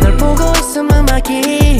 널 보고 있음 음악이